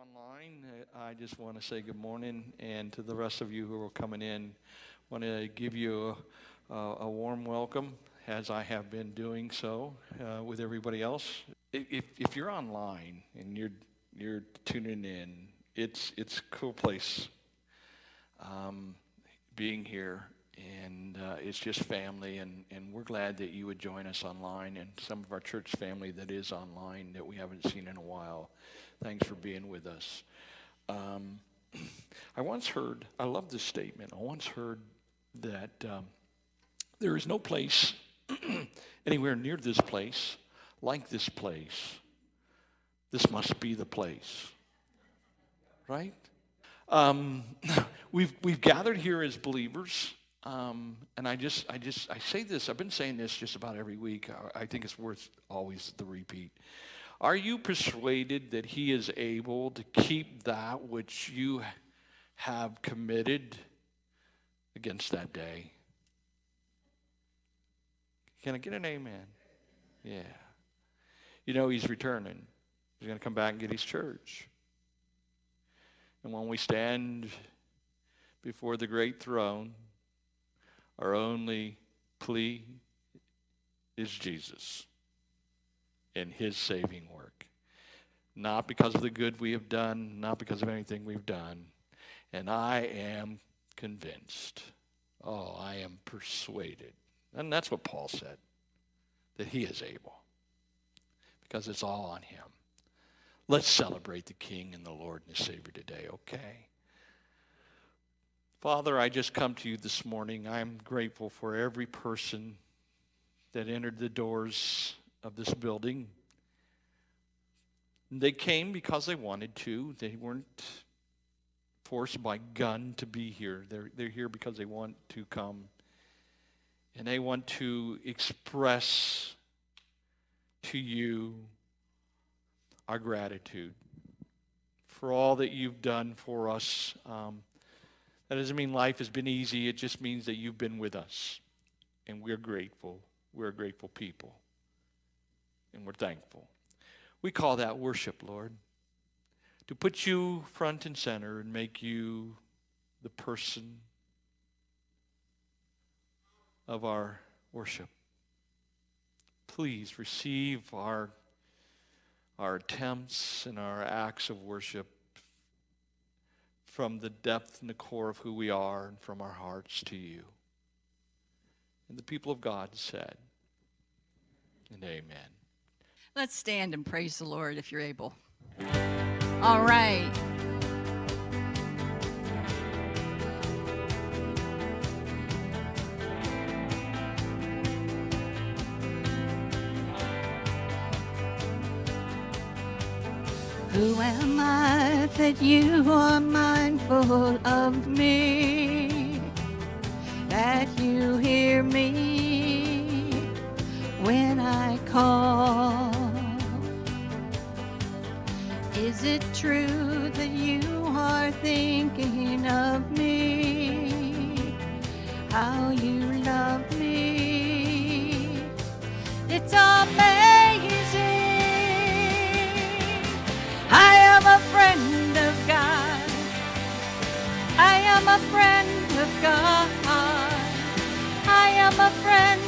online, uh, I just want to say good morning, and to the rest of you who are coming in, want to give you a, a warm welcome, as I have been doing so uh, with everybody else. If, if you're online and you're you're tuning in, it's it's a cool place um, being here, and uh, it's just family, and, and we're glad that you would join us online, and some of our church family that is online that we haven't seen in a while. Thanks for being with us. Um, I once heard, I love this statement. I once heard that um, there is no place anywhere near this place like this place. This must be the place. Right? Um, we've, we've gathered here as believers. Um, and I just, I just, I say this, I've been saying this just about every week. I think it's worth always the repeat. Are you persuaded that he is able to keep that which you have committed against that day? Can I get an amen? Yeah. You know, he's returning. He's going to come back and get his church. And when we stand before the great throne, our only plea is Jesus and his saving work. Not because of the good we have done, not because of anything we've done. And I am convinced. Oh, I am persuaded. And that's what Paul said that he is able because it's all on him. Let's celebrate the King and the Lord and the Savior today, okay? Father, I just come to you this morning. I'm grateful for every person that entered the doors of this building. They came because they wanted to. They weren't forced by gun to be here. They're, they're here because they want to come. And they want to express to you our gratitude for all that you've done for us. Um, that doesn't mean life has been easy, it just means that you've been with us. And we're grateful. We're a grateful people. And we're thankful. We call that worship, Lord. To put you front and center and make you the person of our worship. Please receive our, our attempts and our acts of worship from the depth and the core of who we are and from our hearts to you. And the people of God said, and amen. Let's stand and praise the Lord if you're able. All right. Who am I that you are mindful of me? That you hear me when I call? Is it true that you are thinking of me? How you love me? It's amazing. I am a friend of God. I am a friend of God. I am a friend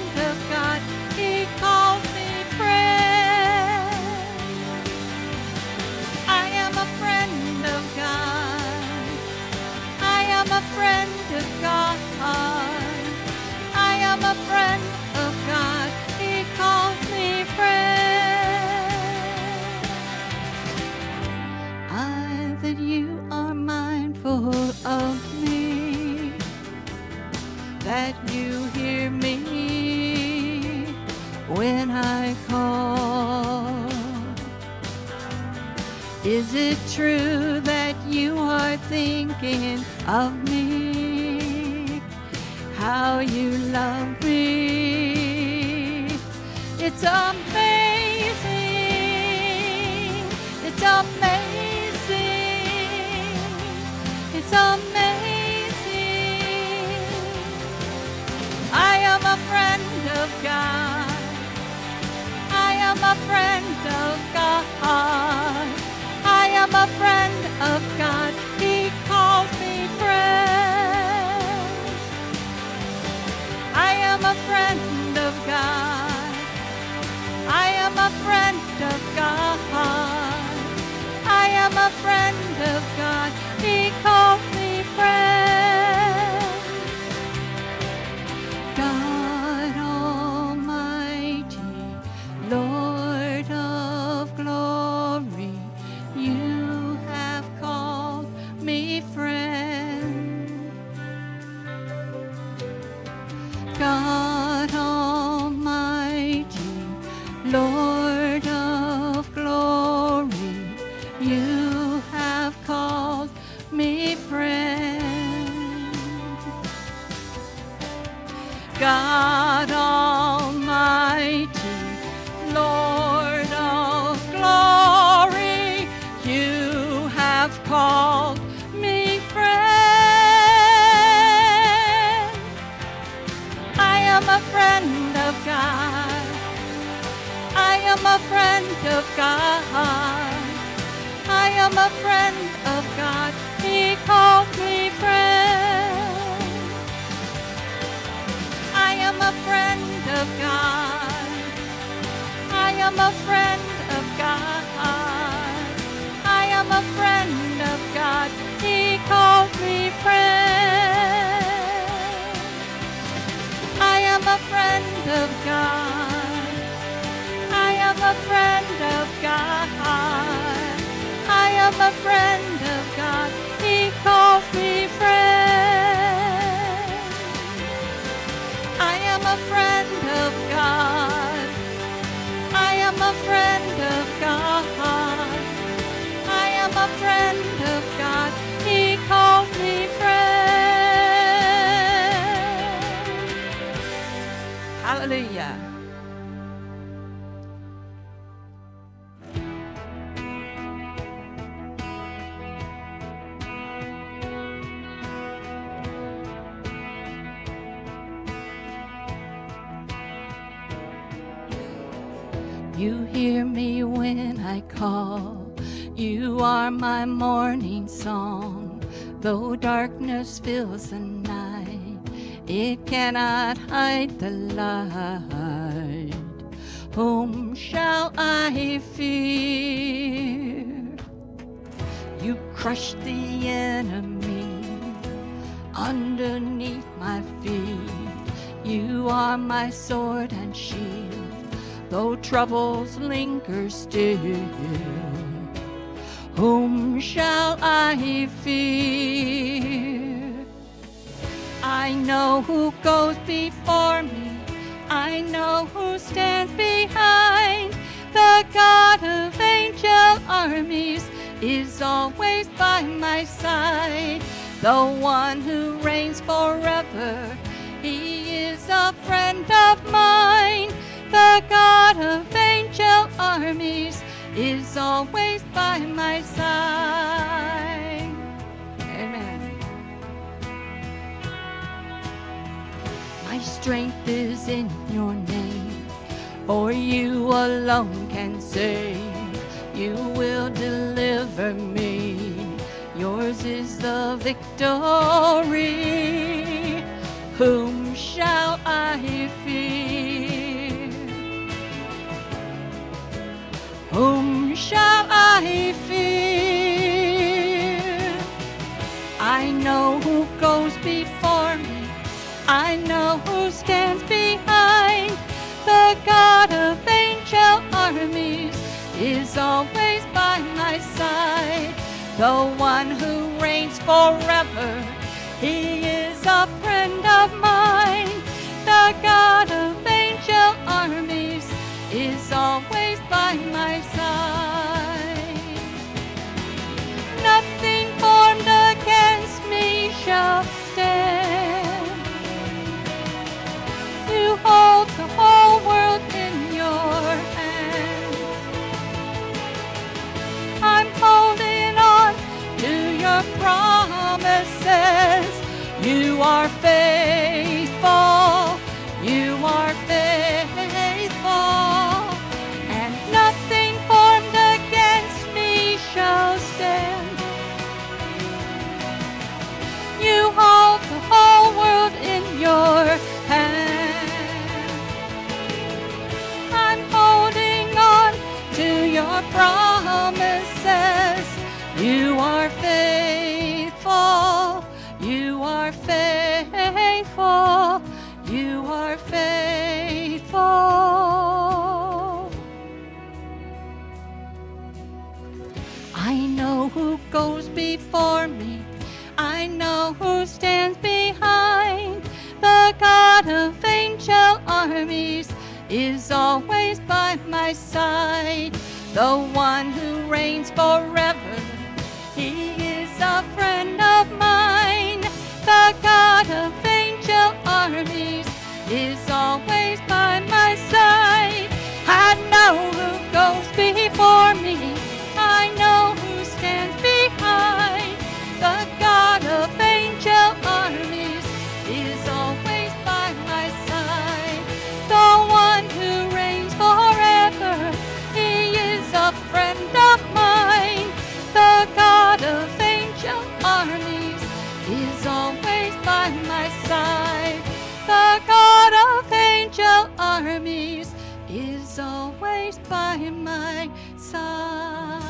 Is it true that you are thinking of me? How you love me? It's amazing. It's amazing. It's amazing. I am a friend of God. I am a friend of God. I am a friend of God. He calls me friend. I am a friend of God. I am a friend of God. I am a friend of God. Am a friend of God. I am a friend of God. He called me friend. I am a friend of God. I am a friend of God. I am a friend of God. He called me friend. I am a friend of God. A friend of God. I am a friend of God. He calls me friend. I am a friend of God. I am a friend of God. Call. You are my morning song. Though darkness fills the night, it cannot hide the light. Whom shall I fear? You crush the enemy underneath my feet. You are my sword and shield though troubles linger still. Whom shall I fear? I know who goes before me. I know who stands behind. The God of angel armies is always by my side. The one who reigns forever. He is a friend of mine. The God of angel armies is always by my side. Amen. My strength is in your name, for you alone can save. You will deliver me. Yours is the victory. Whom shall I fear? Whom shall I fear? I know who goes before me. I know who stands behind. The God of angel armies is always by my side. The one who reigns forever. He is a friend of mine. The God of angel armies is always by my side. Nothing formed against me shall stand. You hold the whole world in your hand. I'm holding on to your promises. You are faithful. You are you hold the whole world in your hand. I'm holding on to your promises. You are faithful. Of angel armies is always by my side. The one who reigns forever. He is a friend of mine. The God of angel armies is always by my side. I know who goes before me. Angel armies is always by my side.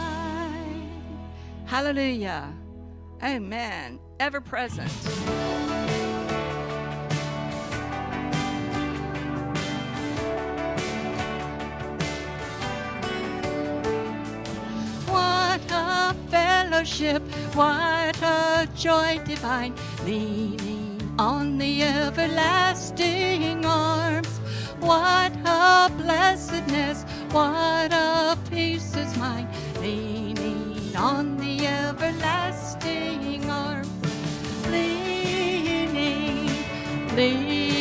Hallelujah. Amen. Ever present. What a fellowship, what a joy divine, leaning on the everlasting arms. What a blessedness, what a peace is mine, leaning on the everlasting arms. Leaning, leaning,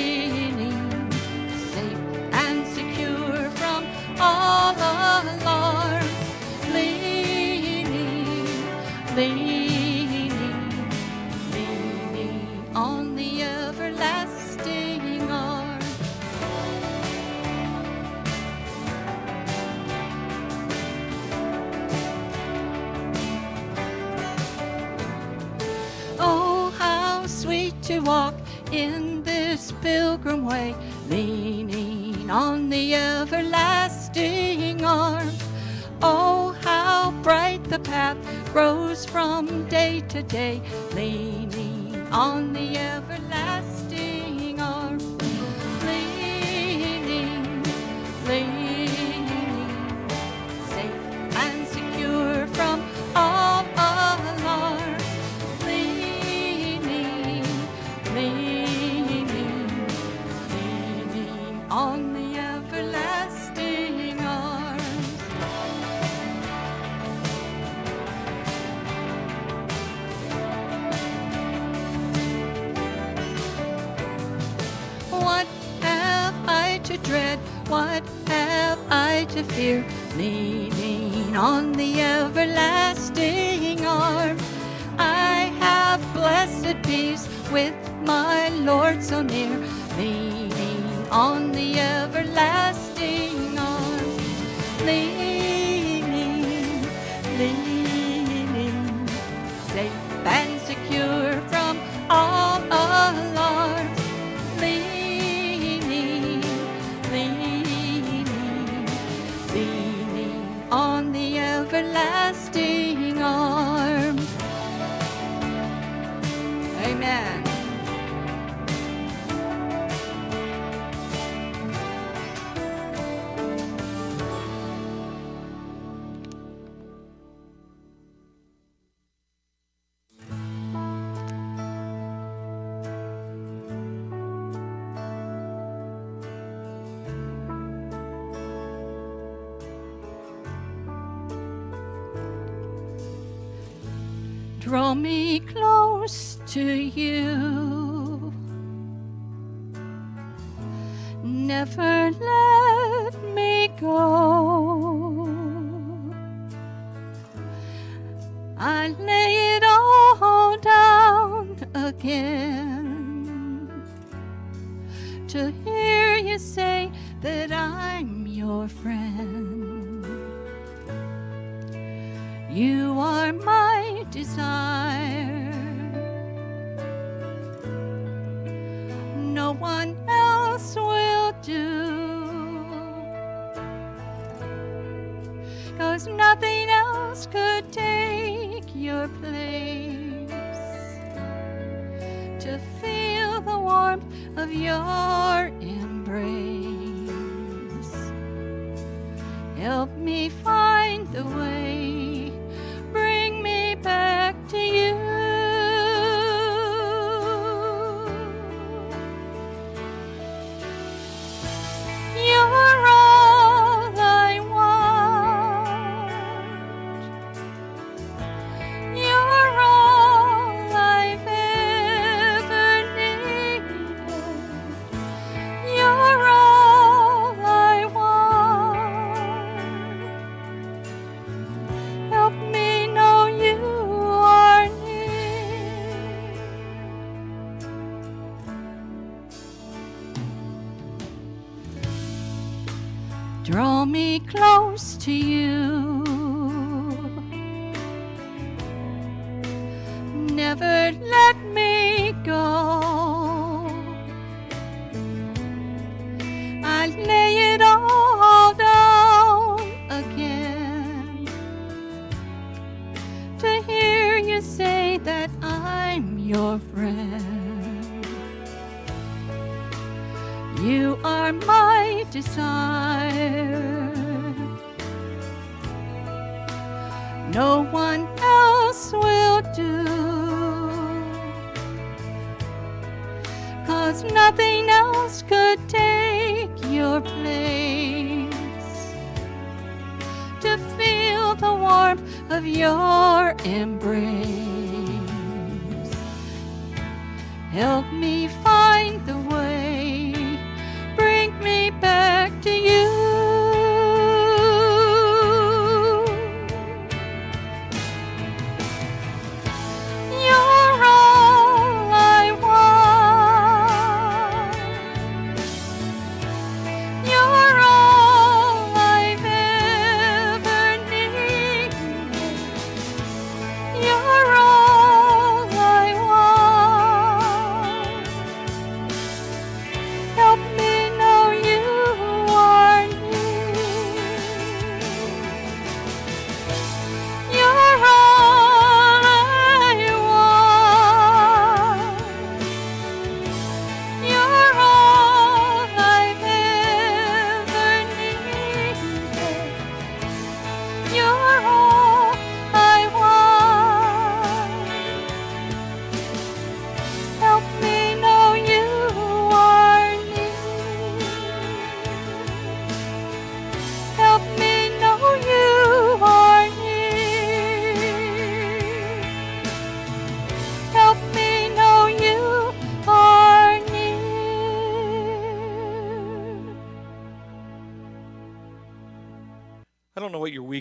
to walk in this pilgrim way, leaning on the everlasting arm. Oh, how bright the path grows from day to day, leaning on the everlasting to fear? Leaning on the everlasting arm. I have blessed peace with my Lord so near. Leaning on the everlasting Draw me close to you. Never let me go. I lay it all down again to hear you say that I'm your friend. Desire. No one else will do. Cause nothing else could take your place, to feel the warmth of your You are my desire. No one else will do. Cause nothing else could take your place. To feel the warmth of your embrace. Help me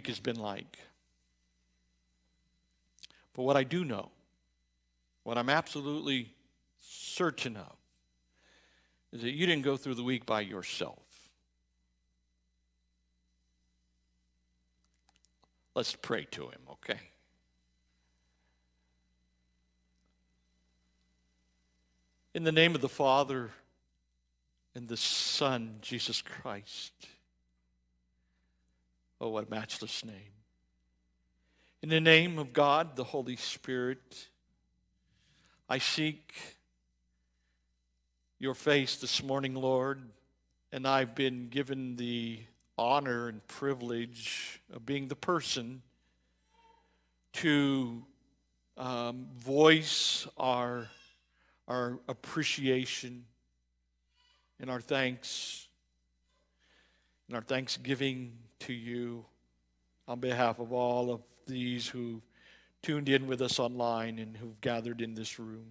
has been like. But what I do know, what I'm absolutely certain of, is that you didn't go through the week by yourself. Let's pray to him, okay? In the name of the Father and the Son, Jesus Christ. Oh, what a matchless name. In the name of God, the Holy Spirit, I seek your face this morning, Lord, and I've been given the honor and privilege of being the person to um, voice our, our appreciation and our thanks and our thanksgiving to you on behalf of all of these who tuned in with us online and who've gathered in this room.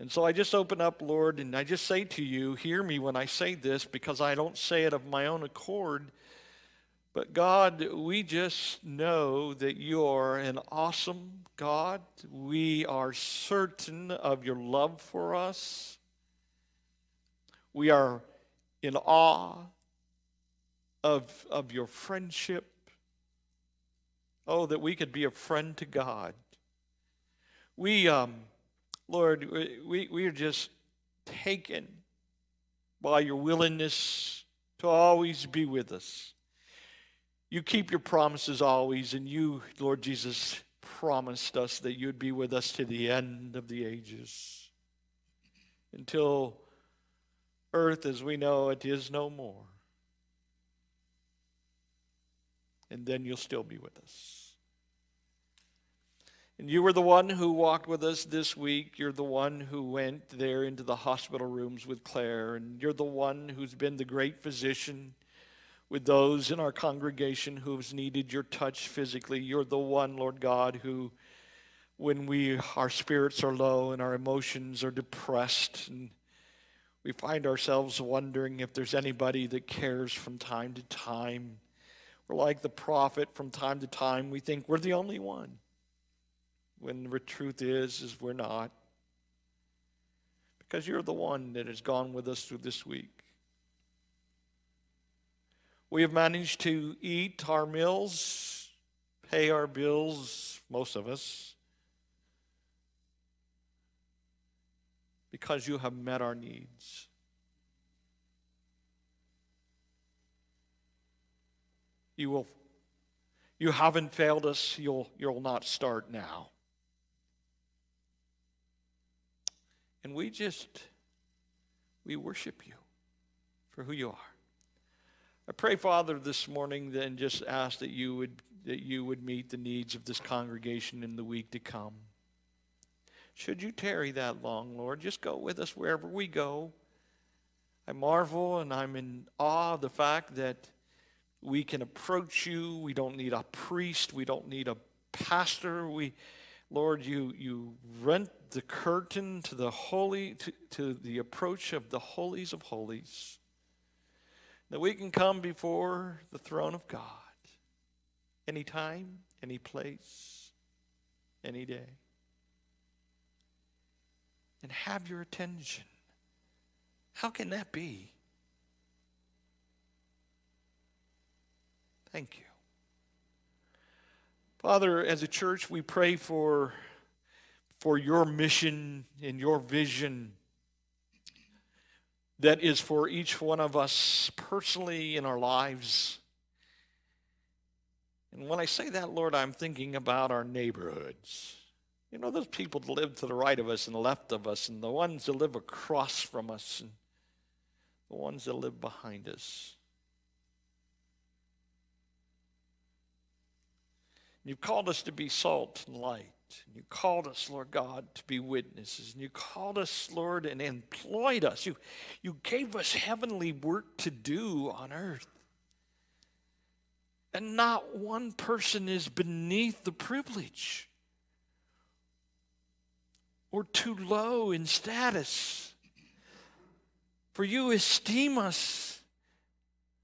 And so I just open up, Lord, and I just say to you, hear me when I say this because I don't say it of my own accord. But God, we just know that you are an awesome God. We are certain of your love for us. We are in awe of, of your friendship. Oh, that we could be a friend to God. We, um, Lord, we, we are just taken by your willingness to always be with us. You keep your promises always, and you, Lord Jesus, promised us that you'd be with us to the end of the ages until earth as we know it is no more. And then you'll still be with us. And you were the one who walked with us this week. You're the one who went there into the hospital rooms with Claire. And you're the one who's been the great physician with those in our congregation who's needed your touch physically. You're the one, Lord God, who, when we our spirits are low and our emotions are depressed and we find ourselves wondering if there's anybody that cares from time to time. We're like the prophet from time to time. We think we're the only one. When the truth is, is we're not. Because you're the one that has gone with us through this week. We have managed to eat our meals, pay our bills, most of us, because you have met our needs. You will you haven't failed us, you'll you'll not start now. And we just we worship you for who you are. I pray, Father, this morning, then just ask that you would that you would meet the needs of this congregation in the week to come. Should you tarry that long, Lord, just go with us wherever we go. I marvel and I'm in awe of the fact that we can approach you. We don't need a priest. We don't need a pastor. We, Lord, you, you rent the curtain to the holy, to, to the approach of the holies of holies that we can come before the throne of God anytime, any place, any day, and have your attention. How can that be? Thank you. Father, as a church, we pray for, for your mission and your vision that is for each one of us personally in our lives. And when I say that, Lord, I'm thinking about our neighborhoods. You know, those people that live to the right of us and the left of us, and the ones that live across from us, and the ones that live behind us. You've called us to be salt and light. You called us, Lord God, to be witnesses. And you called us, Lord, and employed us. You, you gave us heavenly work to do on earth. And not one person is beneath the privilege or too low in status. For you esteem us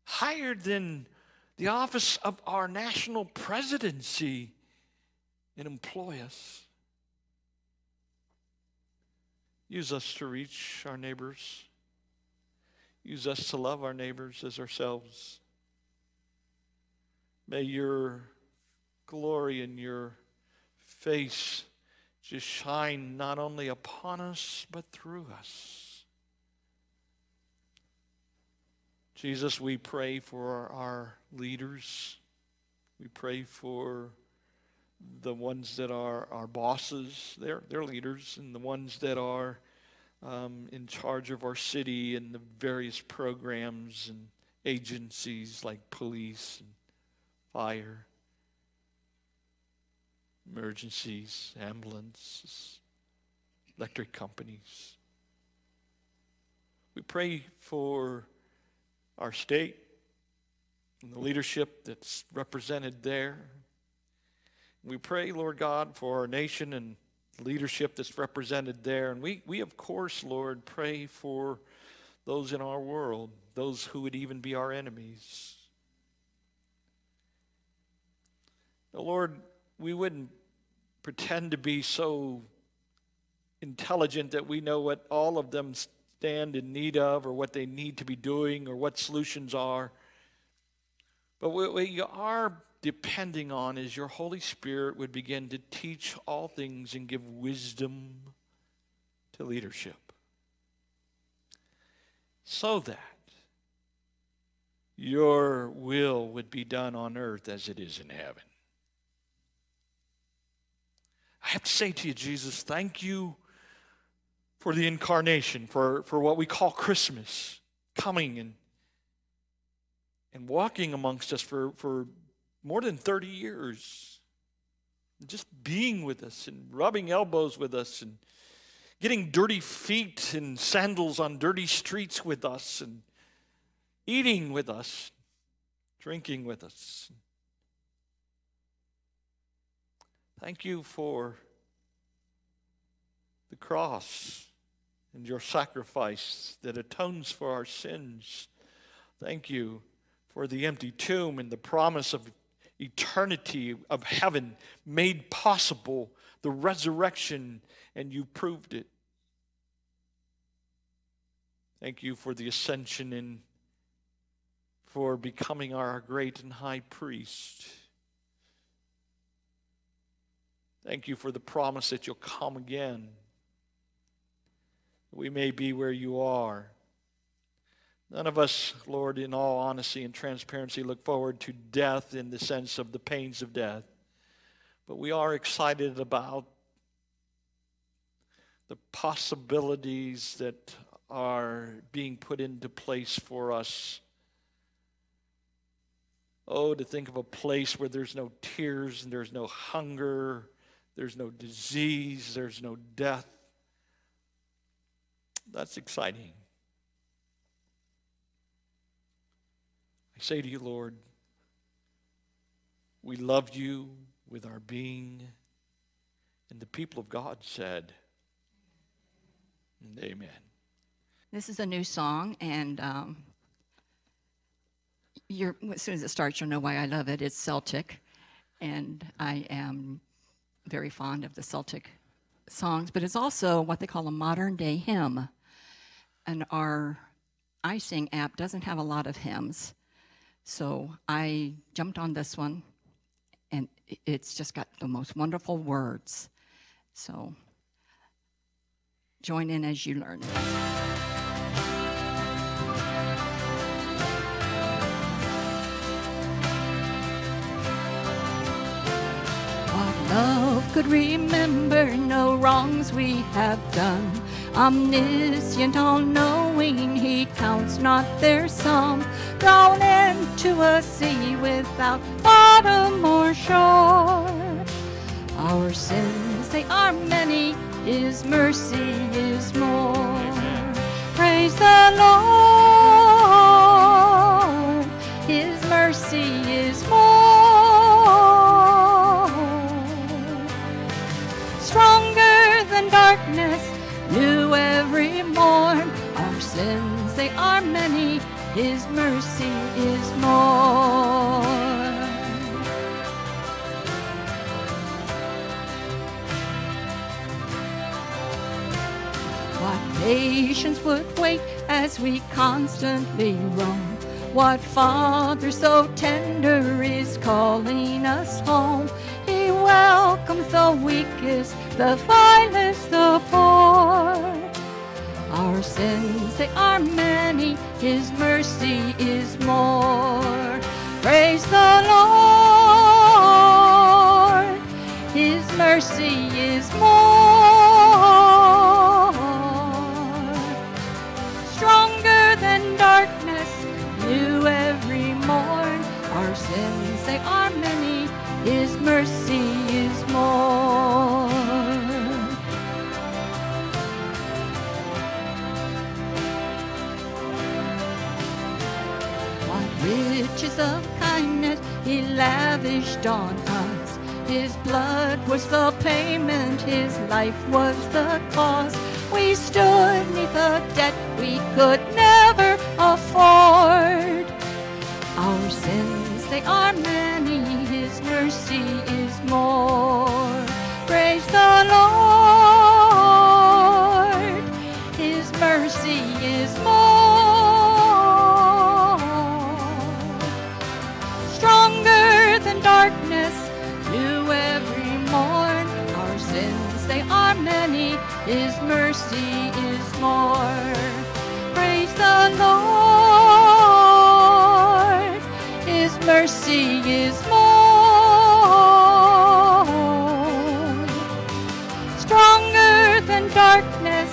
higher than the office of our national presidency and employ us. Use us to reach our neighbors. Use us to love our neighbors as ourselves. May your glory and your face just shine not only upon us, but through us. Jesus, we pray for our leaders. We pray for the ones that are our bosses, they're, they're leaders, and the ones that are um, in charge of our city and the various programs and agencies like police and fire, emergencies, ambulances, electric companies. We pray for our state and the leadership that's represented there. We pray, Lord God, for our nation and leadership that's represented there. And we, we of course, Lord, pray for those in our world, those who would even be our enemies. Now, Lord, we wouldn't pretend to be so intelligent that we know what all of them stand in need of or what they need to be doing or what solutions are. But what you are depending on is your Holy Spirit would begin to teach all things and give wisdom to leadership. So that your will would be done on earth as it is in heaven. I have to say to you, Jesus, thank you for the incarnation, for, for what we call Christmas, coming and, and walking amongst us for, for more than 30 years. Just being with us and rubbing elbows with us and getting dirty feet and sandals on dirty streets with us and eating with us, drinking with us. Thank you for the cross and your sacrifice that atones for our sins. Thank you for the empty tomb and the promise of eternity of heaven made possible, the resurrection, and you proved it. Thank you for the ascension and for becoming our great and high priest. Thank you for the promise that you'll come again. We may be where you are. None of us, Lord, in all honesty and transparency, look forward to death in the sense of the pains of death. But we are excited about the possibilities that are being put into place for us. Oh, to think of a place where there's no tears and there's no hunger there's no disease, there's no death. That's exciting. I say to you, Lord, we love you with our being. And the people of God said, Amen. This is a new song, and um, as soon as it starts, you'll know why I love it. It's Celtic, and I am very fond of the Celtic songs, but it's also what they call a modern day hymn. And our iSing app doesn't have a lot of hymns. So I jumped on this one, and it's just got the most wonderful words. So join in as you learn. What Love could remember no wrongs we have done. Omniscient, all knowing, he counts not their sum. Thrown into a sea without bottom or shore. Our sins, they are many, his mercy is more. Praise the Lord, his mercy is more. Stronger than darkness, every morn. Our sins, they are many, His mercy is more. What nations would wait as we constantly roam? What father so tender is calling us home? He welcomes the weakest, the vilest, the poor. Sins, they are many, His mercy is more. Praise the Lord, His mercy is more. Stronger than darkness, new every morn. Our sins, they are many, His mercy riches of kindness He lavished on us. His blood was the payment, His life was the cost. We stood neath a debt we could never afford. Our sins, they are many, His mercy is more. Praise the Lord, mercy is more. Praise the Lord, His mercy is more. Stronger than darkness,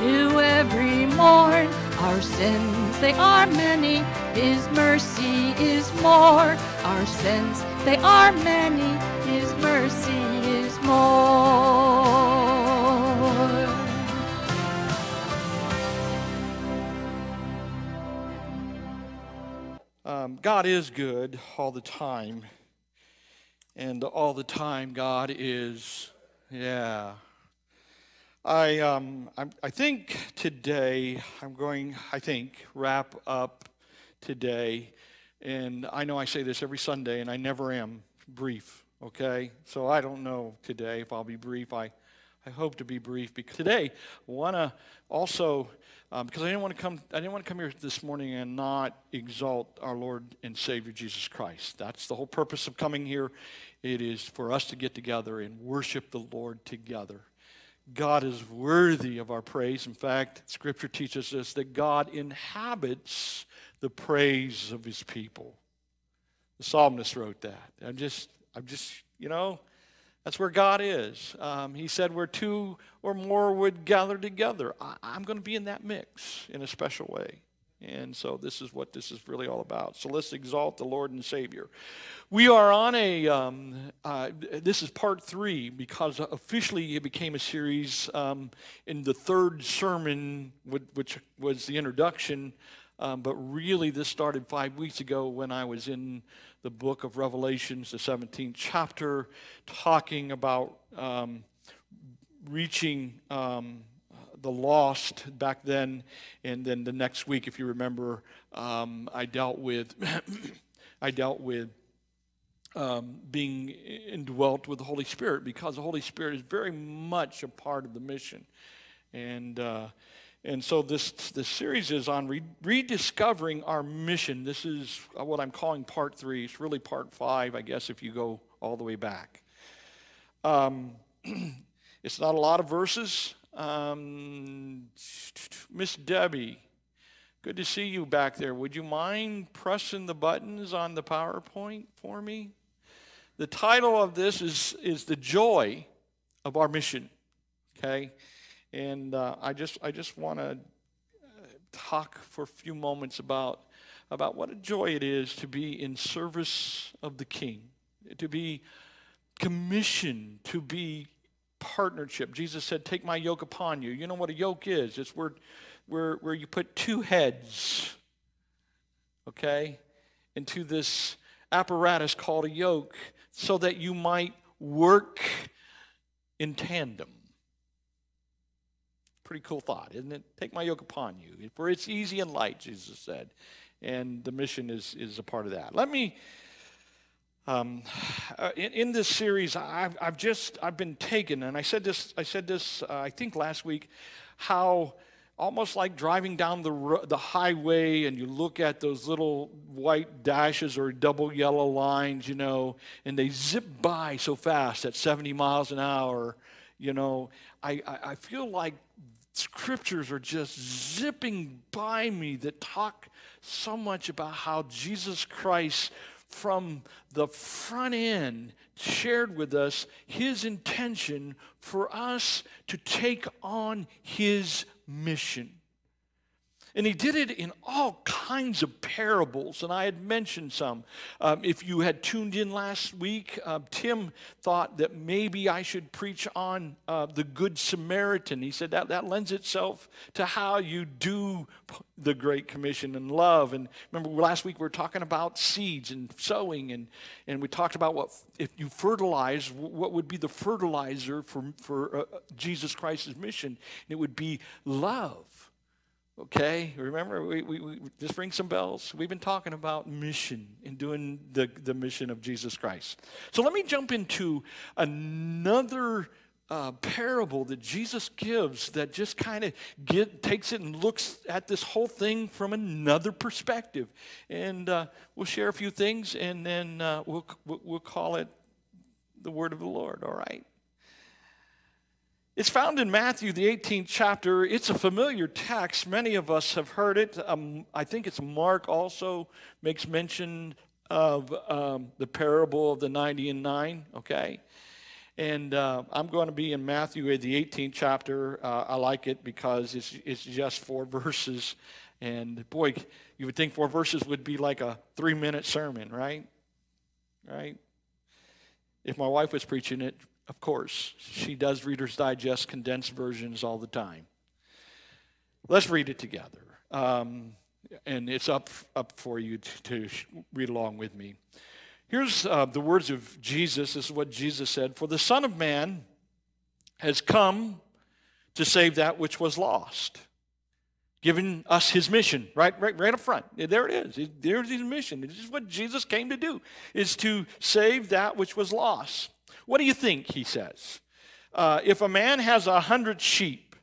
new every morn. Our sins, they are many, His mercy is more. Our sins, they are many, His mercy is more. Um, God is good all the time. And all the time, God is, yeah. I, um, I, I think today, I'm going, I think, wrap up today. And I know I say this every Sunday, and I never am brief, okay? So I don't know today if I'll be brief. I, I hope to be brief because today I want to also um, because I didn't want to come. I didn't want to come here this morning and not exalt our Lord and Savior Jesus Christ. That's the whole purpose of coming here. It is for us to get together and worship the Lord together. God is worthy of our praise. In fact, Scripture teaches us that God inhabits the praise of His people. The psalmist wrote that. I'm just, I'm just, you know, that's where God is. Um, he said, where two or more would gather together. I, I'm going to be in that mix in a special way. And so this is what this is really all about. So let's exalt the Lord and Savior. We are on a, um, uh, this is part three because officially it became a series um, in the third sermon, which was the introduction. Um, but really, this started five weeks ago when I was in the book of Revelations, the 17th chapter, talking about um, reaching um, the lost back then. And then the next week, if you remember, um, I dealt with, I dealt with um, being indwelt with the Holy Spirit because the Holy Spirit is very much a part of the mission. And uh, and so this, this series is on re- rediscovering our mission. This is what I'm calling part three. It's really part five, I guess, if you go all the way back. Um, it's not a lot of verses. Um, Miss Debbie, good to see you back there. Would you mind pressing the buttons on the PowerPoint for me? The title of this is, is The Joy of Our Mission. Okay? And uh, I just, I just want to uh, talk for a few moments about, about what a joy it is to be in service of the King, to be commissioned, to be partnership. Jesus said, Take my yoke upon you. You know what a yoke is? It's where, where, where you put two heads, okay, into this apparatus called a yoke so that you might work in tandem. Pretty cool thought, isn't it? Take my yoke upon you, for it's easy and light, Jesus said. And the mission is, is a part of that. Let me, um, uh, in, in, this series, I've, I've just, I've been taken, and I said this, I said this, uh, I think last week, how almost like driving down the, the highway and you look at those little white dashes or double yellow lines, you know, and they zip by so fast at 70 miles an hour, you know, I, I, I feel like scriptures are just zipping by me that talk so much about how Jesus Christ, from the front end, shared with us his intention for us to take on his mission. And he did it in all kinds of parables, and I had mentioned some. Um, if you had tuned in last week, uh, Tim thought that maybe I should preach on uh, the Good Samaritan. He said that that lends itself to how you do the Great Commission and love. And remember, last week we were talking about seeds and sowing, and, and we talked about what if you fertilize, what would be the fertilizer for, for uh, Jesus Christ's mission? And it would be love. Okay, remember, we, we, we, just ring some bells. We've been talking about mission and doing the, the mission of Jesus Christ. So let me jump into another uh, parable that Jesus gives that just kind of takes it and looks at this whole thing from another perspective. And uh, we'll share a few things and then uh, we'll, we'll call it the word of the Lord, all right? It's found in Matthew, the 18th chapter. It's a familiar text. Many of us have heard it. Um, I think it's Mark also makes mention of um, the parable of the 90 and 9, okay? And uh, I'm going to be in Matthew, the 18th chapter. Uh, I like it because it's, it's just four verses. And boy, you would think four verses would be like a three minute sermon, right? Right? If my wife was preaching it, of course, she does Reader's Digest condensed versions all the time. Let's read it together. Um, and it's up, up for you to, to read along with me. Here's uh, the words of Jesus. This is what Jesus said For the Son of Man has come to save that which was lost. Giving us his mission, right, right, right up front. There it is. There's his mission. This is what Jesus came to do, is to save that which was lost. What do you think, he says? Uh, if a man has a hundred sheep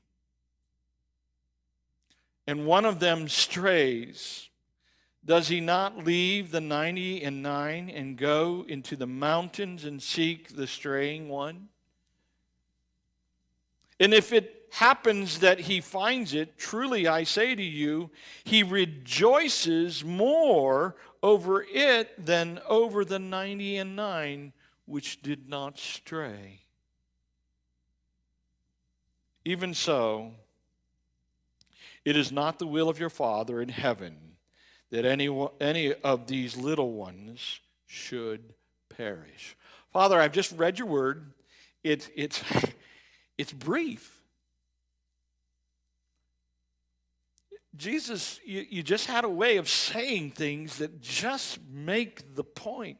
and one of them strays, does he not leave the 90 and 9 and go into the mountains and seek the straying one? And if it happens that he finds it, truly I say to you, he rejoices more over it than over the 90 and 9 which did not stray. Even so, it is not the will of your Father in heaven that any, any of these little ones should perish. Father, I've just read your word. It, it's, it's brief. Jesus, you, you just had a way of saying things that just make the point.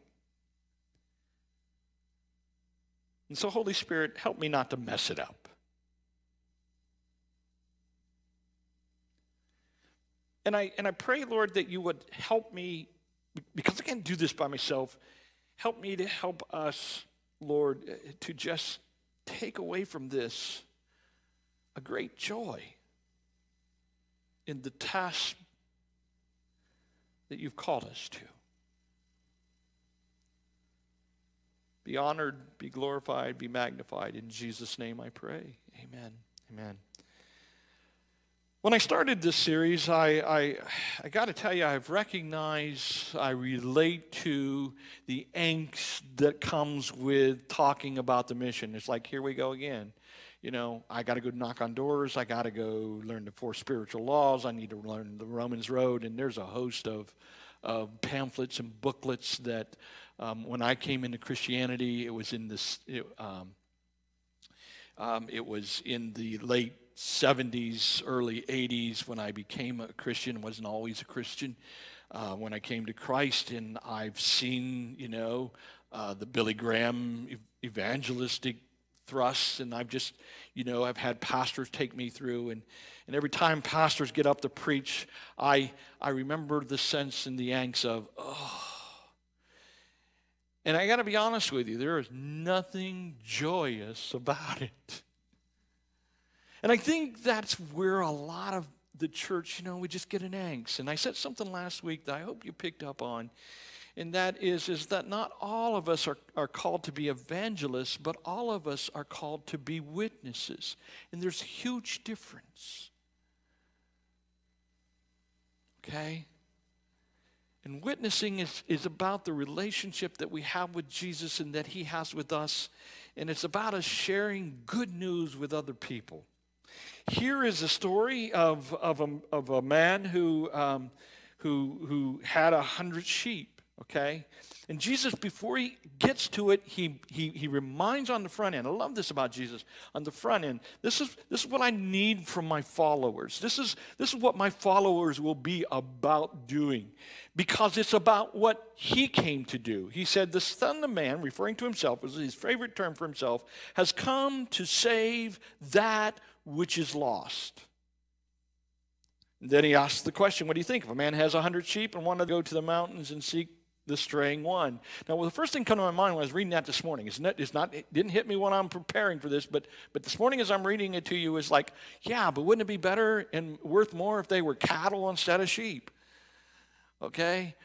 And so, Holy Spirit, help me not to mess it up. And I, and I pray, Lord, that you would help me, because I can't do this by myself, help me to help us, Lord, to just take away from this a great joy in the task that you've called us to. Be honored, be glorified, be magnified. In Jesus' name I pray. Amen. Amen. When I started this series, I, I, I got to tell you, I've recognized, I relate to the angst that comes with talking about the mission. It's like, here we go again. You know, I got to go knock on doors. I got to go learn the four spiritual laws. I need to learn the Romans Road. And there's a host of, of pamphlets and booklets that um, when I came into Christianity, it was in this, it, um, um, it was in the late 70s, early 80s when I became a Christian, wasn't always a Christian. Uh, when I came to Christ, and I've seen, you know, uh, the Billy Graham evangelistic thrusts, and I've just, you know, I've had pastors take me through, and, and every time pastors get up to preach, I, I remember the sense and the angst of, oh. And I got to be honest with you, there is nothing joyous about it. And I think that's where a lot of the church, you know, we just get an angst. And I said something last week that I hope you picked up on, and that is, is that not all of us are, are called to be evangelists, but all of us are called to be witnesses. And there's huge difference. Okay? And witnessing is, is about the relationship that we have with Jesus and that he has with us. And it's about us sharing good news with other people. Here is a story of, of, a, of a man who, um, who, who had a hundred sheep, okay? And Jesus, before he gets to it, he, he, he reminds on the front end. I love this about Jesus. On the front end, this is, this is what I need from my followers. This is, this is what my followers will be about doing because it's about what he came to do. He said, The Son of Man, referring to himself, was his favorite term for himself, has come to save that which is lost. Then he asks the question, what do you think? If a man has a hundred sheep and wanted to go to the mountains and seek the straying one. Now, well, the first thing come to my mind when I was reading that this morning, it's not, it's not, it didn't hit me when I'm preparing for this, but, but this morning as I'm reading it to you is like, yeah, but wouldn't it be better and worth more if they were cattle instead of sheep? Okay?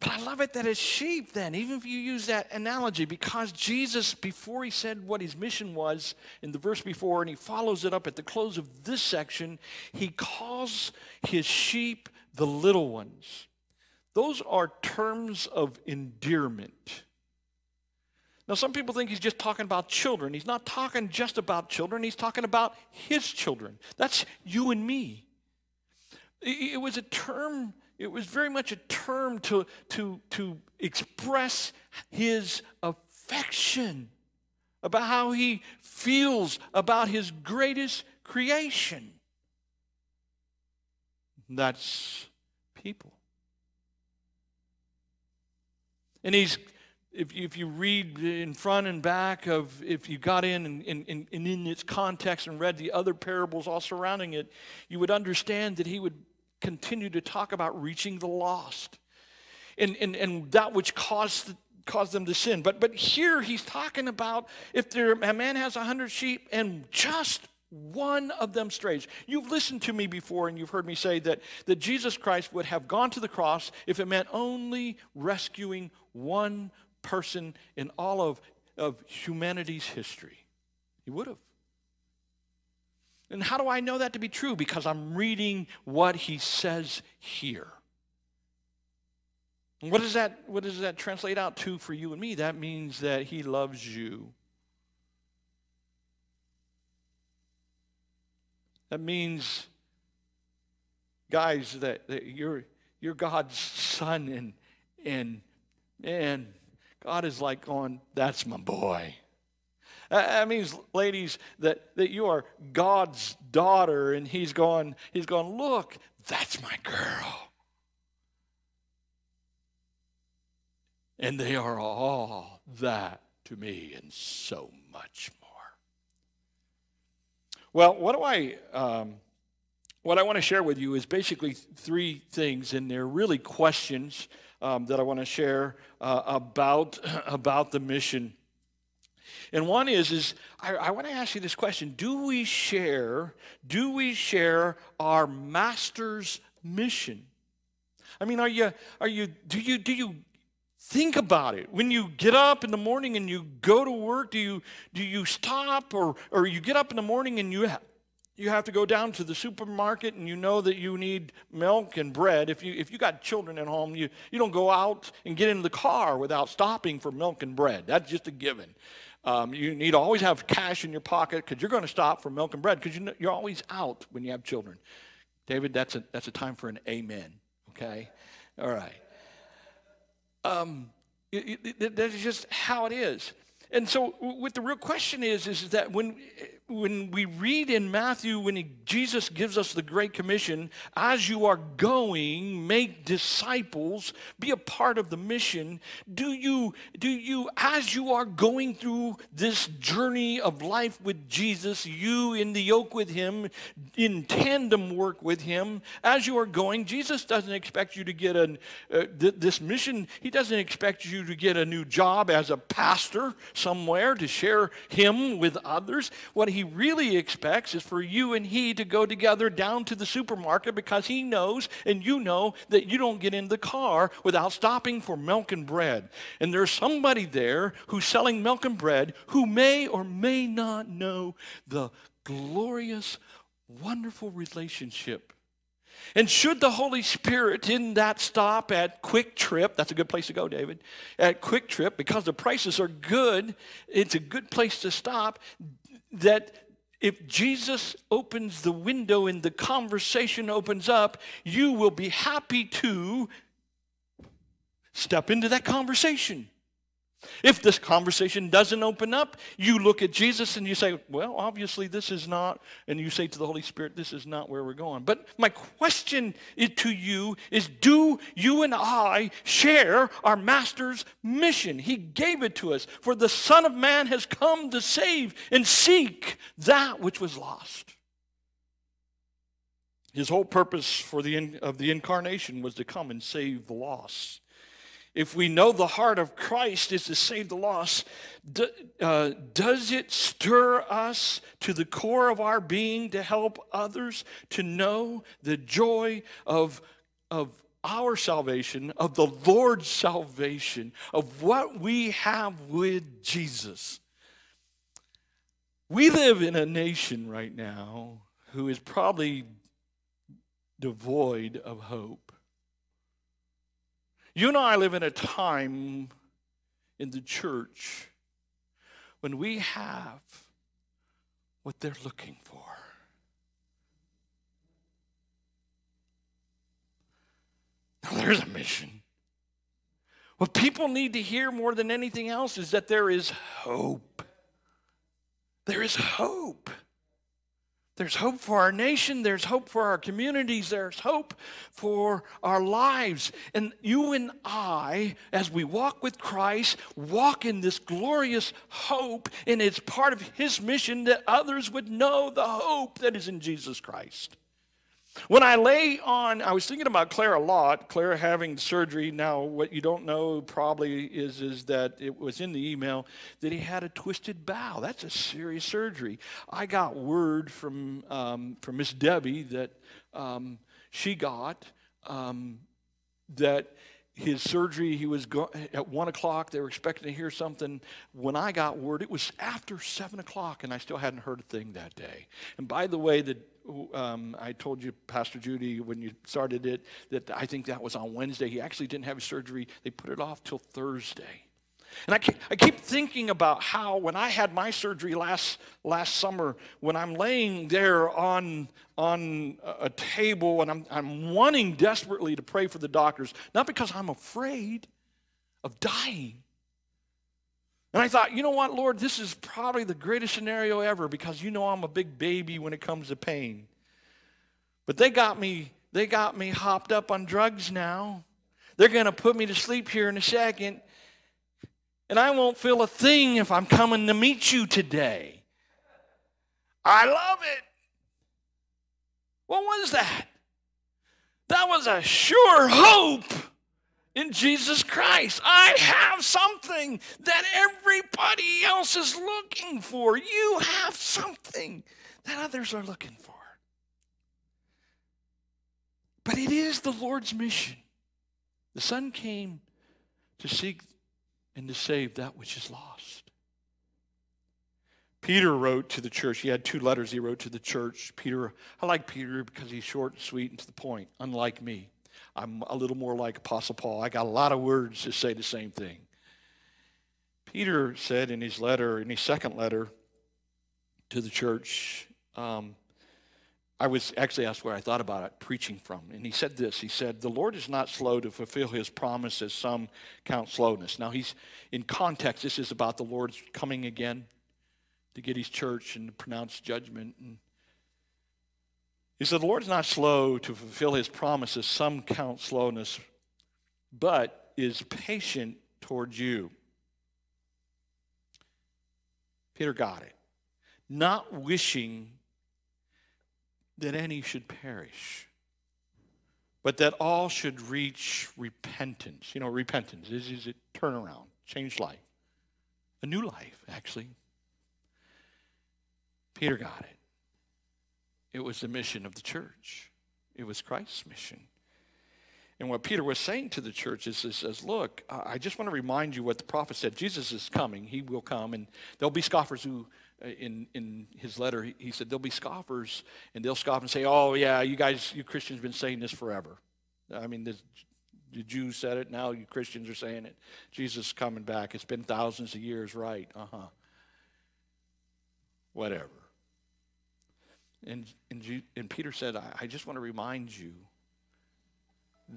But I love it that it's sheep then, even if you use that analogy, because Jesus, before he said what his mission was in the verse before, and he follows it up at the close of this section, he calls his sheep the little ones. Those are terms of endearment. Now, some people think he's just talking about children. He's not talking just about children, he's talking about his children. That's you and me. It was a term, it was very much a term to, to, to express his affection about how he feels about his greatest creation. That's people. And he's, if you, if you read in front and back of, if you got in and, and, and in its context and read the other parables all surrounding it, you would understand that he would continue to talk about reaching the lost and, and, and that which caused, caused them to sin. But, but here he's talking about if there, a man has a hundred sheep and just one of them strays. You've listened to me before and you've heard me say that, that Jesus Christ would have gone to the cross if it meant only rescuing one person in all of, of humanity's history. He would have. And how do I know that to be true? Because I'm reading what he says here. What does that, what does that translate out to for you and me? That means that he loves you That means, guys, that, that you're, you're God's son, and, and man, God is like going, that's my boy. That means, ladies, that, that you are God's daughter, and He's going, He's going, look, that's my girl. And they are all that to me and so much more. Well, what do I, um, what I want to share with you is basically three things, and they're really questions um, that I want to share uh, about about the mission. And one is, is I, I want to ask you this question: Do we share? Do we share our master's mission? I mean, are you are you do you do you think about it when you get up in the morning and you go to work do you do you stop or or you get up in the morning and you you have to go down to the supermarket and you know that you need milk and bread. If you if you got children at home you you don't go out and get in the car without stopping for milk and bread. That's just a given. Um, you need to always have cash in your pocket because you're going to stop for milk and bread because you know, you're always out when you have children. David that's a that's a time for an amen okay? All right. Um, it, it, that's just how it is. And so, what the real question is, is that when when we read in Matthew, when he, Jesus gives us the Great Commission, as you are going, make disciples, be a part of the mission. Do you, do you, as you are going through this journey of life with Jesus, you in the yoke with him, in tandem work with him, as you are going, Jesus doesn't expect you to get an, uh, th- this mission, he doesn't expect you to get a new job as a pastor somewhere to share him with others. What he really expects is for you and he to go together down to the supermarket because he knows and you know that you don't get in the car without stopping for milk and bread. And there's somebody there who's selling milk and bread who may or may not know the glorious, wonderful relationship and should the Holy Spirit in that stop at Kwik Trip, that's a good place to go, David, at Kwik Trip, because the prices are good, it's a good place to stop that if Jesus opens the window and the conversation opens up, you will be happy to step into that conversation. If this conversation doesn't open up, you look at Jesus and you say, Well, obviously, this is not, and you say to the Holy Spirit, This is not where we're going. But my question to you is Do you and I share our Master's mission? He gave it to us, for the Son of Man has come to save and seek that which was lost. His whole purpose for the, of the incarnation was to come and save the lost if we know the heart of Christ is to save the lost, do, uh, does it stir us to the core of our being to help others to know the joy of, of our salvation, of the Lord's salvation, of what we have with Jesus? We live in a nation right now who is probably devoid of hope. You and I live in a time in the church when we have what they're looking for. Now, there's a mission. What people need to hear more than anything else is that there is hope. There is hope. There's hope for our nation. There's hope for our communities. There's hope for our lives. And you and I, as we walk with Christ, walk in this glorious hope. And it's part of His mission that others would know the hope that is in Jesus Christ. When I lay on, I was thinking about Claire a lot. Claire having surgery. Now, what you don't know probably is, is that it was in the email that he had a twisted bow. That's a serious surgery. I got word from, um, from Miss Debbie that um, she got um, that his surgery, he was go- at one o'clock. They were expecting to hear something. When I got word, it was after seven o'clock, and I still hadn't heard a thing that day. And by the way, the um, I told you, Pastor Judy, when you started it, that I think that was on Wednesday. He actually didn't have his surgery. They put it off till Thursday. And I keep, I keep thinking about how when I had my surgery last, last summer, when I'm laying there on, on a table and I'm, I'm wanting desperately to pray for the doctors, not because I'm afraid of dying. And I thought, you know what, Lord, this is probably the greatest scenario ever because you know I'm a big baby when it comes to pain. But they got me, they got me hopped up on drugs now. They're going to put me to sleep here in a second. And I won't feel a thing if I'm coming to meet you today. I love it. What was that? That was a sure hope in Jesus Christ. I have something that everybody else is looking for. You have something that others are looking for. But it is the Lord's mission. The Son came to seek and to save that which is lost. Peter wrote to the church. He had two letters he wrote to the church. Peter, I like Peter because he's short and sweet and to the point, unlike me. I'm a little more like Apostle Paul. I got a lot of words to say the same thing. Peter said in his letter, in his second letter to the church, um, I was actually asked where I thought about it preaching from. And he said this He said, The Lord is not slow to fulfill his promise as some count slowness. Now, he's in context, this is about the Lord's coming again to get his church and to pronounce judgment. And he said, The Lord is not slow to fulfill his promises, some count slowness, but is patient towards you. Peter got it. Not wishing that any should perish, but that all should reach repentance. You know, repentance is, is it turnaround, change life, a new life, actually. Peter got it. It was the mission of the church, it was Christ's mission. And what Peter was saying to the church is, he says, Look, I just want to remind you what the prophet said. Jesus is coming. He will come. And there'll be scoffers who, uh, in, in his letter, he said, There'll be scoffers, and they'll scoff and say, Oh, yeah, you guys, you Christians, been saying this forever. I mean, the, the Jews said it. Now you Christians are saying it. Jesus coming back. It's been thousands of years, right? Uh huh. Whatever. And, and, and Peter said, I, I just want to remind you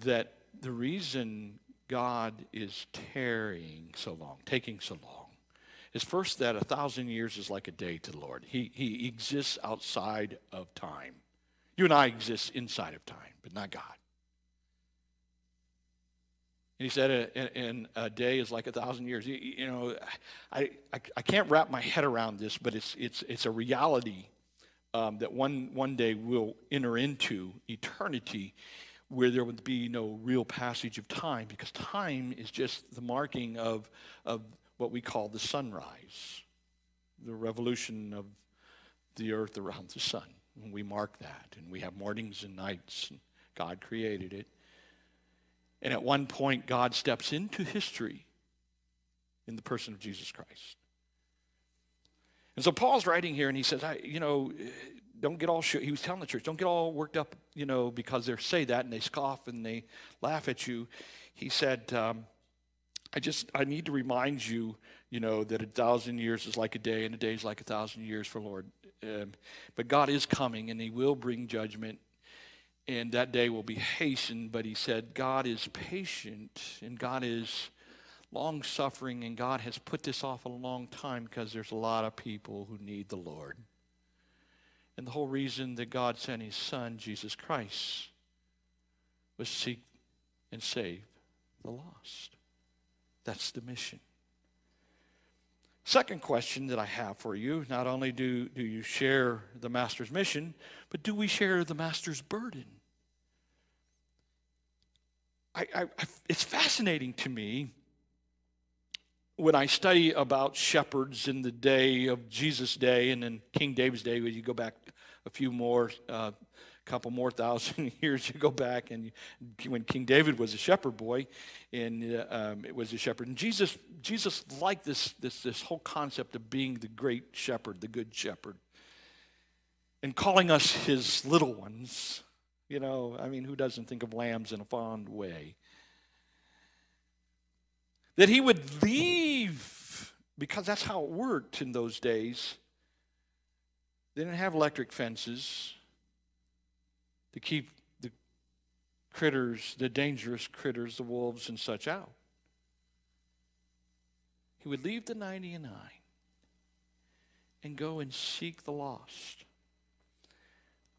that the reason God is tarrying so long, taking so long, is first that a thousand years is like a day to the Lord. He, he exists outside of time. You and I exist inside of time, but not God. And he said, and a day is like a thousand years. You, you know, I, I, I, can't wrap my head around this, but it's, it's, it's a reality um, that one, one day we'll enter into eternity where there would be no real passage of time because time is just the marking of, of what we call the sunrise, the revolution of the earth around the sun. And we mark that, and we have mornings and nights, and God created it. And at one point, God steps into history in the person of Jesus Christ. And so Paul's writing here, and he says, I, you know, don't get all, sh-. he was telling the church, don't get all worked up, you know, because they say that and they scoff and they laugh at you. He said, um, I just, I need to remind you, you know, that a thousand years is like a day and a day is like a thousand years for Lord. Um, but God is coming and he will bring judgment. and that day will be hastened. But he said, God is patient and God is long suffering, and God has put this off a long time because there's a lot of people who need the Lord. And the whole reason that God sent his son, Jesus Christ, was to seek and save the lost. That's the mission. Second question that I have for you not only do, do you share the Master's mission, but do we share the Master's burden? I, I, it's fascinating to me when I study about shepherds in the day of Jesus' day and then King David's day, when you go back a few more, uh, couple more thousand years, you go back and you, when King David was a shepherd boy, and uh, um, it was a shepherd, and Jesus, Jesus liked this, this, this whole concept of being the great shepherd, the good shepherd, and calling us his little ones. You know, I mean, who doesn't think of lambs in a fond way? That he would leave, because that's how it worked in those days. They didn't have electric fences to keep the critters, the dangerous critters, the wolves and such out. He would leave the 99 and go and seek the lost.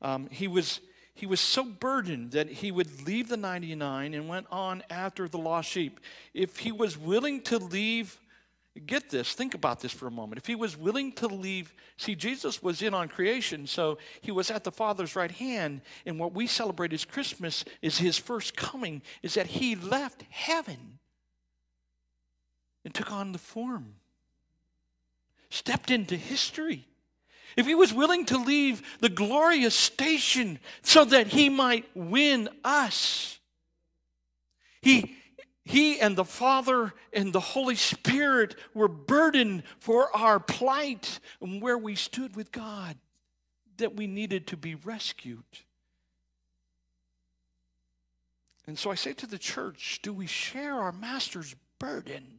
Um, he was he was so burdened that he would leave the 99 and went on after the lost sheep. If he was willing to leave, get this, think about this for a moment. If he was willing to leave, see, Jesus was in on creation, so he was at the Father's right hand. And what we celebrate as Christmas is his first coming, is that he left heaven and took on the form, stepped into history if he was willing to leave the glorious station so that he might win us, he, he and the Father and the Holy Spirit were burdened for our plight and where we stood with God, that we needed to be rescued. And so I say to the church, do we share our Master's burden?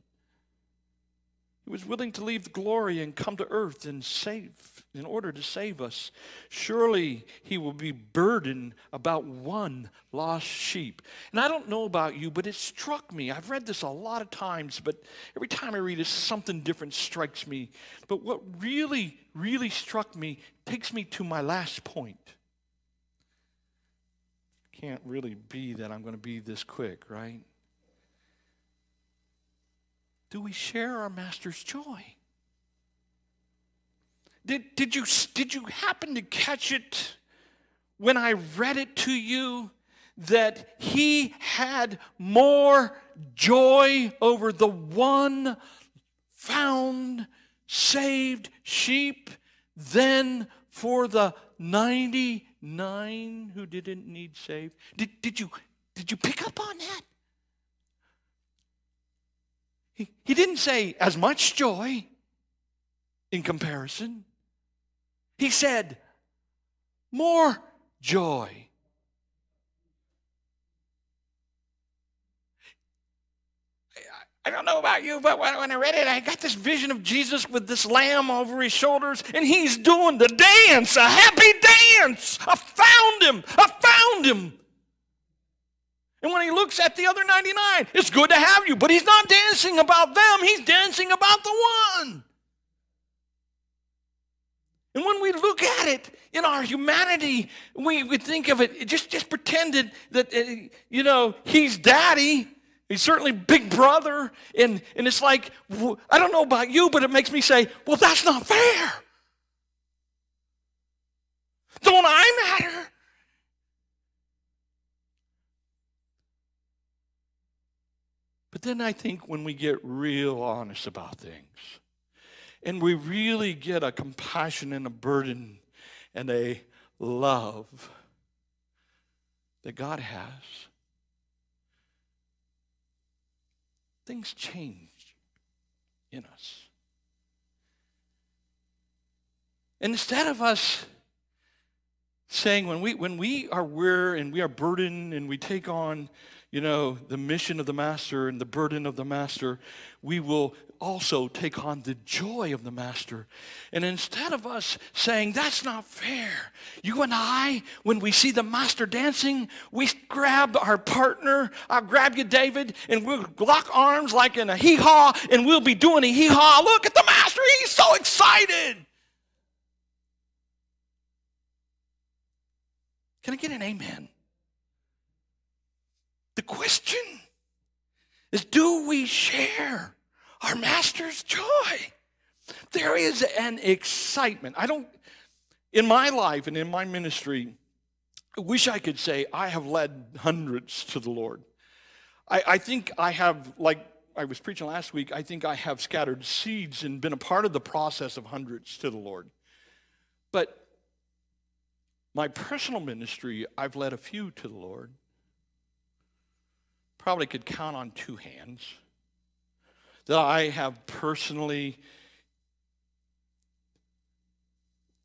He was willing to leave the glory and come to earth and save in order to save us. Surely he will be burdened about one lost sheep. And I don't know about you, but it struck me. I've read this a lot of times, but every time I read it, something different strikes me. But what really, really struck me takes me to my last point. Can't really be that I'm going to be this quick, right? Do we share our master's joy? Did, did, you, did you happen to catch it when I read it to you that he had more joy over the one found saved sheep than for the 99 who didn't need saved? Did, did, you, did you pick up on that? He, he didn't say as much joy in comparison. He said more joy. I don't know about you, but when, I read it, I got this vision of Jesus with this lamb over his shoulders, and he's doing the dance, a happy dance. I found him. I found him. And when he looks at the other 99, it's good to have you, but he's not dancing about them, he's dancing about the one. And when we look at it in our humanity, we, we think of it, just, just pretended that, uh, you know, he's daddy. He's certainly big brother. And, and it's like, I don't know about you, but it makes me say, well, that's not fair. Don't I matter? But then I think when we get real honest about things and we really get a compassion and a burden and a love that God has, things change in us. And instead of us saying when we when we are weary and we are burdened and we take on you know, the mission of the master and the burden of the master, we will also take on the joy of the master. And instead of us saying, that's not fair, you and I, when we see the master dancing, we grab our partner, I'll grab you, David, and we'll lock arms like in a hee haw, and we'll be doing a hee haw. Look at the master, he's so excited. Can I get an amen? The question is do we share our master's joy? There is an excitement. I don't, in my life and in my ministry, I wish I could say I have led hundreds to the Lord. I, I think I have, like I was preaching last week, I think I have scattered seeds and been a part of the process of hundreds to the Lord. But my personal ministry, I've led a few to the Lord probably could count on two hands that I have personally.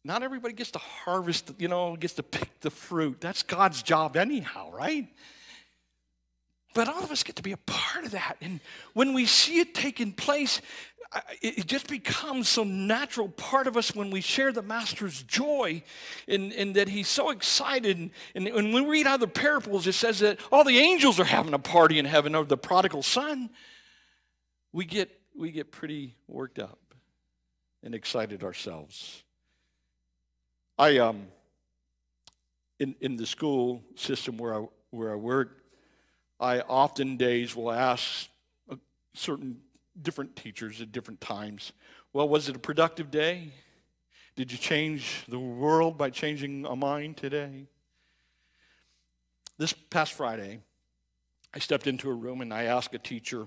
Not everybody gets to harvest, you know, gets to pick the fruit. That's God's job, anyhow, right? But all of us get to be a part of that. And when we see it taking place, it just becomes so natural part of us when we share the master's joy and, and that he's so excited. And, and when we read other parables it says that all the angels are having a party in heaven over the prodigal son. We get we get pretty worked up and excited ourselves. I um in in the school system where i where i work i often days will ask a certain different teachers at different times. Well, was it a productive day? Did you change the world by changing a mind today? This past Friday, I stepped into a room and I asked a teacher,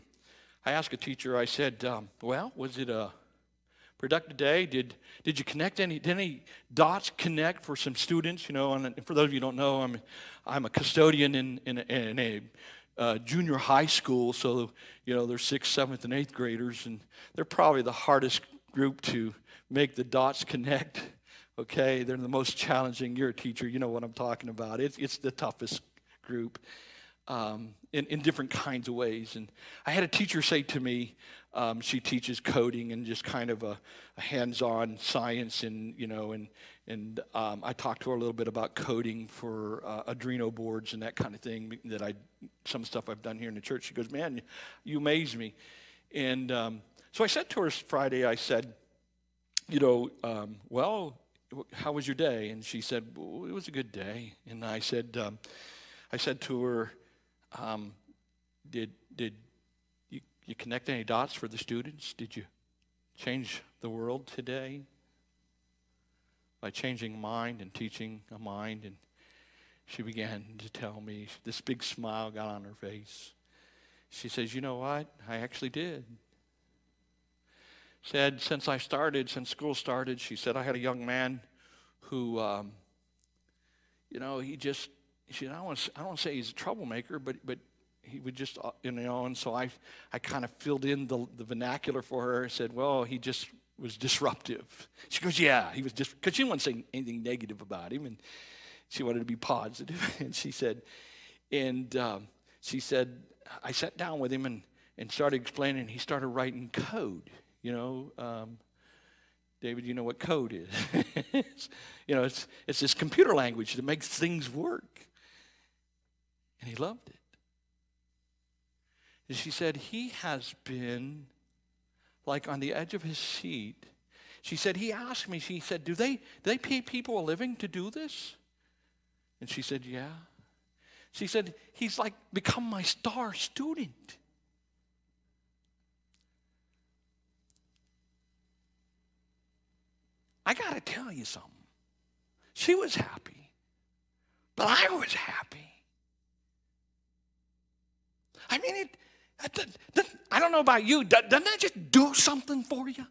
I asked a teacher, I said, um, well, was it a productive day? Did, did you connect any, did any dots connect for some students? You know, and for those of you who don't know, I'm, I'm a custodian in, in, in a uh, junior high school, so you know they're sixth, seventh, and eighth graders, and they're probably the hardest group to make the dots connect. Okay, they're the most challenging. You're a teacher, you know what I'm talking about. It's it's the toughest group um, in in different kinds of ways. And I had a teacher say to me, um, she teaches coding and just kind of a, a hands-on science, and you know, and and um, I talked to her a little bit about coding for uh, Arduino boards and that kind of thing. That I some stuff I've done here in the church. She goes, "Man, you amaze me," and um, so I said to her Friday, I said, "You know, um, well, how was your day?" And she said, well, "It was a good day." And I said, um, I said to her, um, "Did did you connect any dots for the students? Did you change the world today by changing mind and teaching a mind? And she began to tell me, this big smile got on her face. She says, You know what? I actually did. Said, since I started, since school started, she said, I had a young man who, um, you know, he just, she said, I don't I don't want to say he's a troublemaker, but, but he would just, uh, you know, and so I, I kind of filled in the, the vernacular for her. I said, well, he just was disruptive. She goes, yeah, he was just, because she didn't want to say anything negative about him, and she wanted to be positive. and she said, and um, she said, I sat down with him and, and started explaining. He started writing code, you know. Um, David, you know what code is. you know, it's, it's this computer language that makes things work. And he loved it. And she said, He has been like on the edge of his seat. She said, He asked me, she said, Do they, do they pay people a living to do this? And she said, Yeah. She said, He's like become my star student. I got to tell you something. She was happy, but I was happy. I mean, it, I don't know about you, doesn't that just do something for you?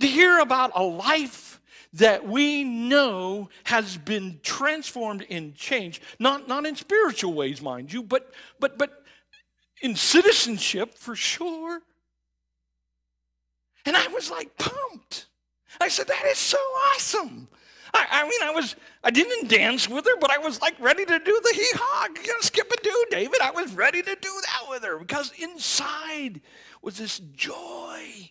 To hear about a life that we know has been transformed and changed, not, not in spiritual ways, mind you, but, but, but in citizenship for sure. And I was like pumped. I said, that is so awesome. I, I mean, I was, I didn't dance with her, but I was like ready to do the hee haw, you know, skip a do, David. I was ready to do that with her because inside was this joy.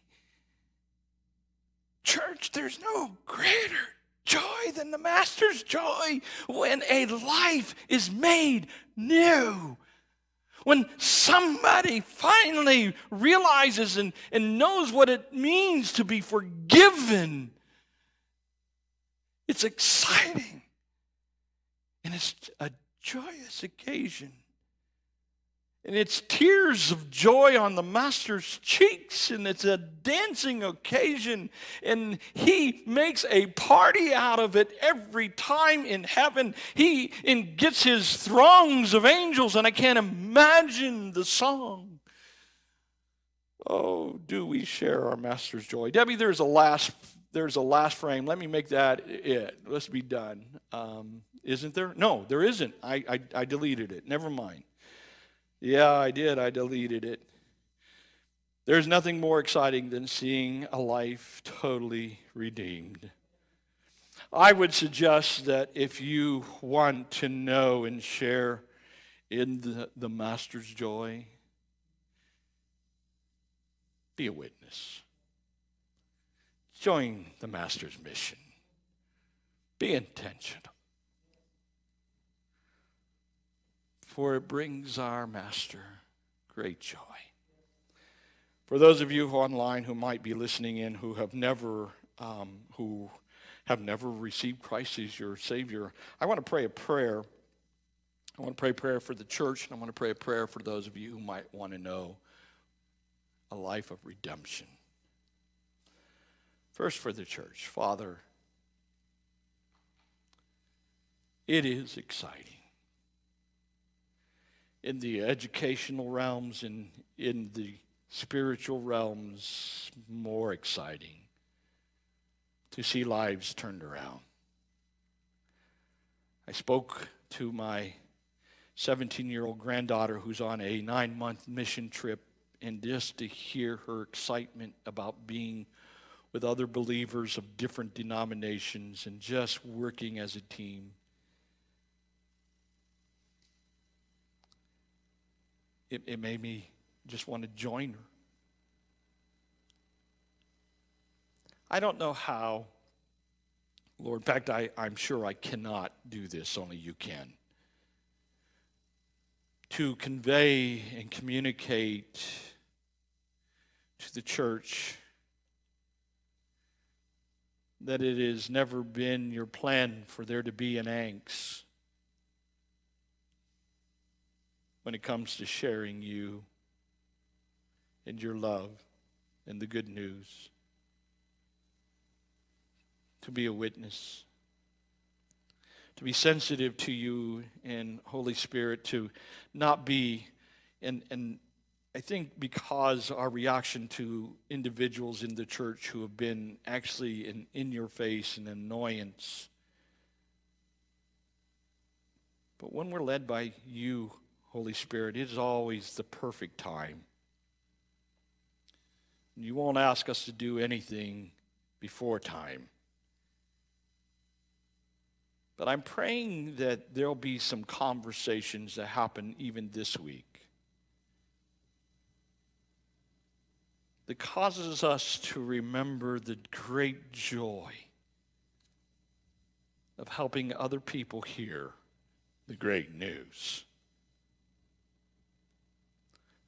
Church, there's no greater joy than the Master's joy when a life is made new. When somebody finally realizes and, and knows what it means to be forgiven it's exciting. And it's a joyous occasion. And it's tears of joy on the master's cheeks, and it's a dancing occasion. And he makes a party out of it every time in heaven. He in, gets his throngs of angels, and I can't imagine the song. Oh, do we share our master's joy? Debbie, there's a last there's a last frame. Let me make that it. Let's be done. Um, isn't there? No, there isn't. I, I, I deleted it. Never mind. Yeah, I did. I deleted it. There's nothing more exciting than seeing a life totally redeemed. I would suggest that if you want to know and share in the, the Master's joy, be a witness. Join the Master's mission. Be intentional. For it brings our Master great joy. For those of you online who might be listening in who have never, um, who have never received Christ as your Savior, I want to pray a prayer. I want to pray a prayer for the church, and I want to pray a prayer for those of you who might want to know a life of redemption. First, for the church. Father, it is exciting. In the educational realms and in the spiritual realms, more exciting to see lives turned around. I spoke to my 17 year old granddaughter who's on a nine month mission trip, and just to hear her excitement about being with other believers of different denominations and just working as a team. It, it made me just want to join her. I don't know how, Lord. In fact, I, I'm sure I cannot do this, only you can. To convey and communicate to the church that it has never been your plan for there to be an angst when it comes to sharing you and your love and the good news. To be a witness, to be sensitive to you and Holy Spirit, to not be and and I think because our reaction to individuals in the church who have been actually in, in your face and annoyance. But when we're led by you, Holy Spirit, it is always the perfect time. You won't ask us to do anything before time. But I'm praying that there'll be some conversations that happen even this week that causes us to remember the great joy of helping other people hear the great news.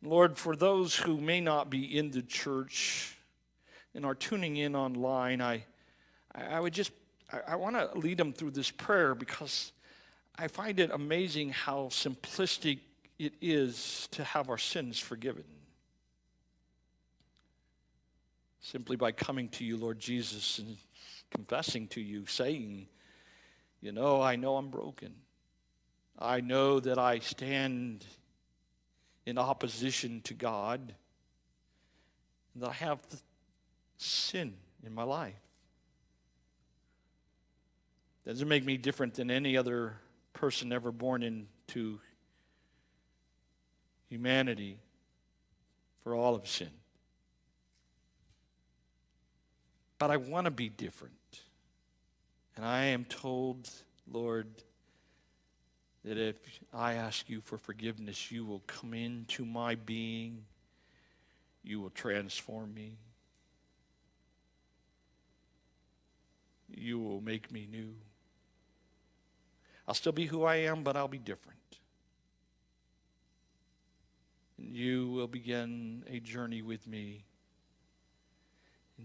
Lord, for those who may not be in the church and are tuning in online, I, I would just, I, I want to lead them through this prayer because I find it amazing how simplistic it is to have our sins forgiven simply by coming to you, Lord Jesus, and confessing to you, saying, You know, I know I'm broken. I know that I stand in opposition to God, and that I have sin in my life. Doesn't make me different than any other person ever born into humanity, for all of sin. But I want to be different. And I am told, Lord, that if I ask you for forgiveness, you will come into my being, you will transform me, you will make me new. I'll still be who I am, but I'll be different. And you will begin a journey with me.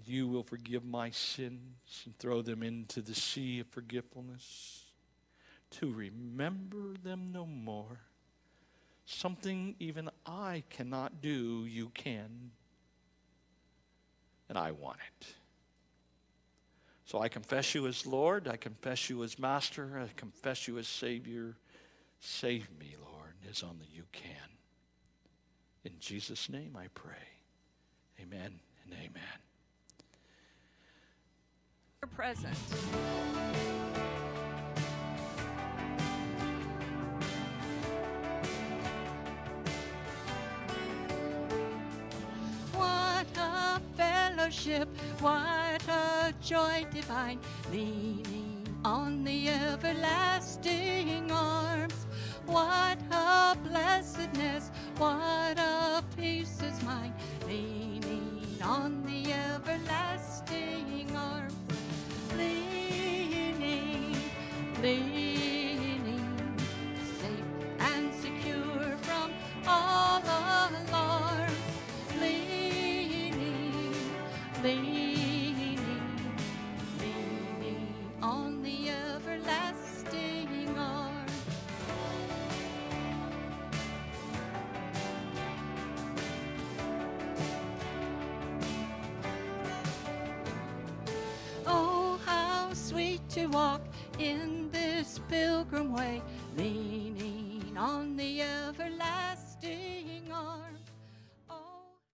You will forgive my sins and throw them into the sea of forgetfulness to remember them no more. Something even I cannot do, you can. And I want it. So I confess you as Lord. I confess you as Master. I confess you as Savior. Save me, Lord, as only you can. In Jesus' name I pray. Amen and amen. Present. What a fellowship, what a joy divine, leaning on the everlasting arms. What a blessedness, what a peace is mine, leaning on the everlasting arms. Leaning, leaning, safe and secure from all alarms. Leaning, leaning, walk in this pilgrim way, leaning on the everlasting.